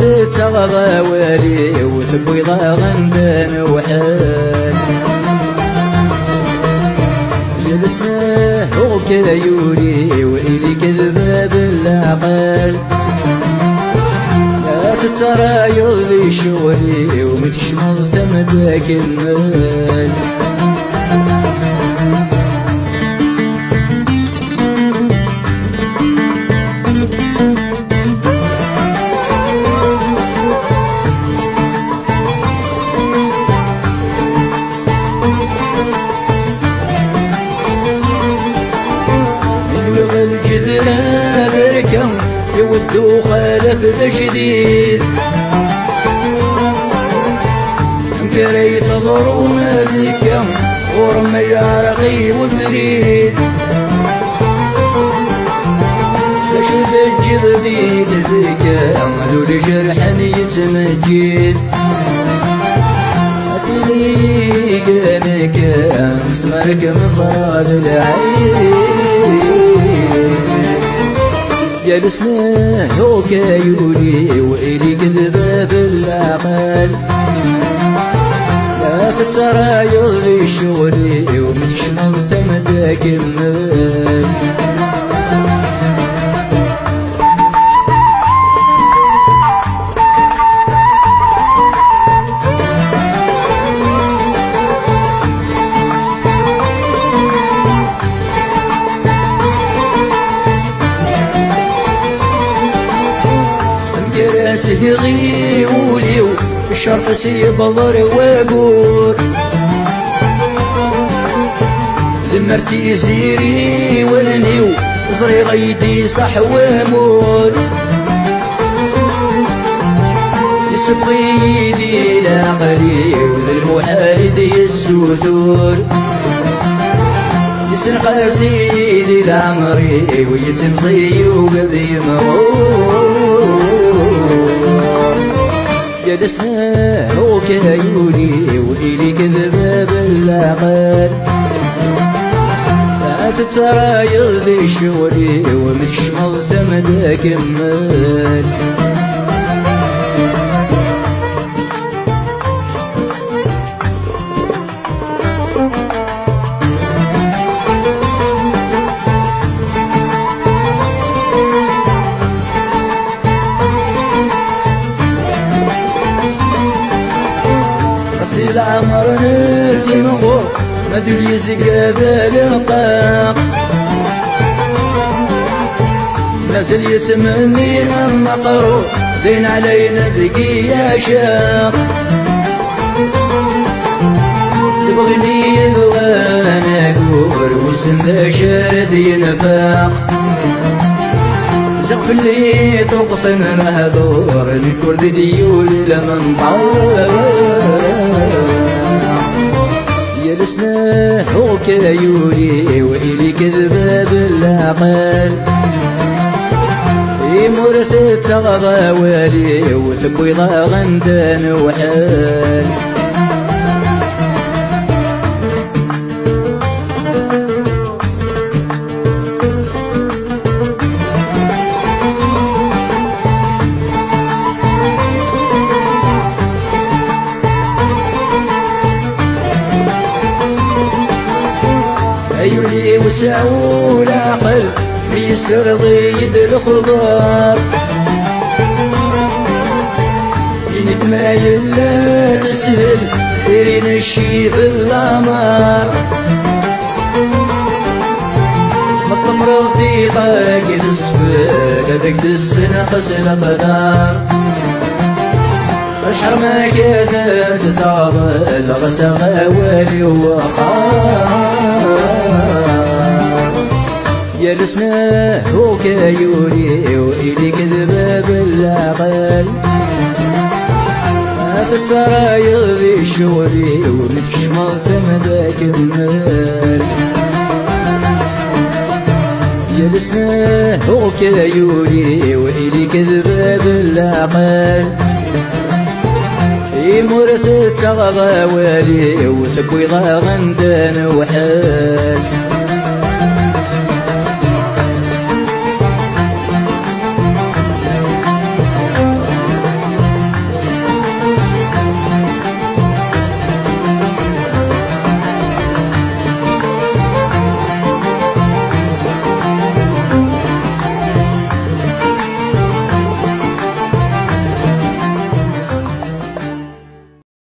يمورث تغضى وإلي وتبوي غندان وحال جلسنا وكذا يولي وإلي كذبة بالعقل ترى يضي شغلي ومتشمل ثمدك المال. يوثدو خالف الجديد كري ثغر ومازكم ورمي عرقي وبريد. تشوف الجذبيد فيك؟ ذول جرح يتمجد أتليق أنك مسمرك مصاب العين. جلسنا هوكا يولي وإلي كذبة بالعقل لا تترى يولي شغلي ومتشمل ثمدك المال سدغي وليو الشرق سيبضر وقور. لمرتي زيري ولنيو زري غيدي صح ومور يسبغي يدي العقلي وللمحال دي السدور. يسرق سيدي العمري ويتمضي وقضي مرور. جلسنا هو كيولي وإلي كذبة بالعقل. لا تترى يرضي شغلي ومتشمل ثمد كمل مغور مدول يزقى بالقاق نازل يتمني المقرو دين علينا ذقي يا شاق. تبغني وأنا أقول وسن ذا شرد ينفاق. زقف اللي توقفن مهدور الكرد ديول لمن جلسنا هو كيولي وإلي كذبة بالعقل يمورث تغضى والي وثبوي غندان وحال وسعوا العقل بيسترضي يد الخضار ينتمايل لا تسهل يرين الشيب الغمار مطلب رفيقة قد السفل هذاك السنة قسم قدار الحرمة كذا تتعضل غسغ والي وخار. جلسنا هو كيولي وإلي كذبة بالعقل ما تترى يغذي شغلي ومتشمل ثمدك المال. جلسنا هو كيولي وإلي كذبة بالعقل يمورث تغضى والي وتبوي غندان وحال.